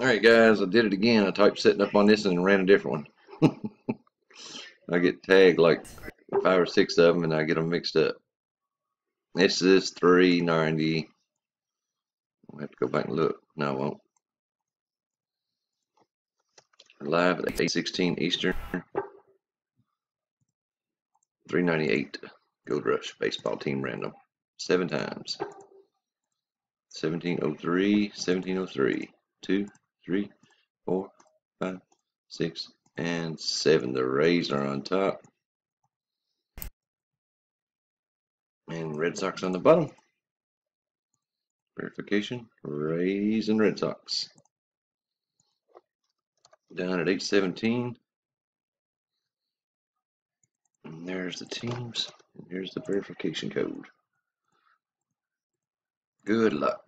Alright guys, I did it again. I typed setting up on this and ran a different one. I get tagged like five or six of them and I get them mixed up. This is 390. I'll have to go back and look. No, I won't. Live at 816 Eastern. 398 Gold Rush baseball team random. Seven times. 1703, 1703, 2, 3, 4, 5, 6, and 7. The Rays are on top. And Red Sox on the bottom. Verification, Rays and Red Sox. Down at 817. And there's the teams. And here's the verification code. Good luck.